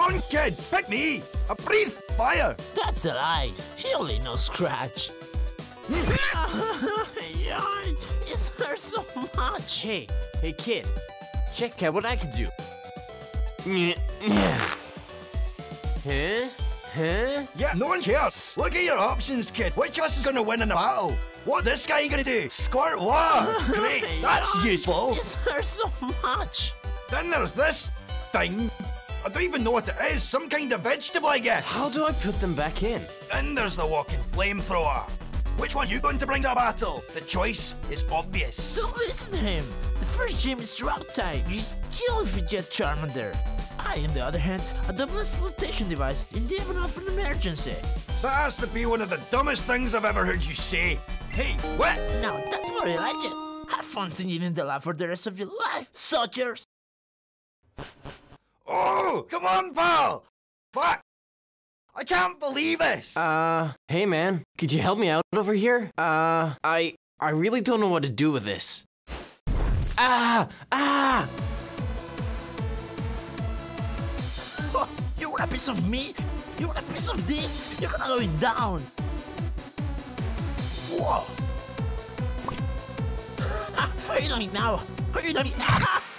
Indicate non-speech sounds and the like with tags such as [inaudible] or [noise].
on, kid. Pick me. A breathe fire. That's a lie. He only knows scratch. [laughs] Yoy, it hurts so much. Hey, hey kid, check out what I can do. Huh? Huh? Yeah, no one cares. Look at your options, kid. Which of us is gonna win in a battle? What this guy gonna do? Squirt water. [laughs] Great, that's useful. It hurts so much. Then there's this thing. I don't even know what it is. Some kind of vegetable, I guess. How do I put them back in? And there's the walking flamethrower. Which one are you going to bring to battle? The choice is obvious. Don't listen to him. The first gym is drought type. You kill if you get Charmander. I, on the other hand, a double flotation device in the event of an emergency. That has to be one of the dumbest things I've ever heard you say. Hey, what? Now that's more like it. Have fun singing in the lab for the rest of your life, soldiers. Oh, come on, pal! Fuck! I can't believe this! Uh, hey man, could you help me out over here? Uh, I, I really don't know what to do with this. Ah! Ah! Oh, you want a piece of me? You want a piece of this? You're gonna go down. Whoa. Ah, hurry me now. Hurry me. Ah!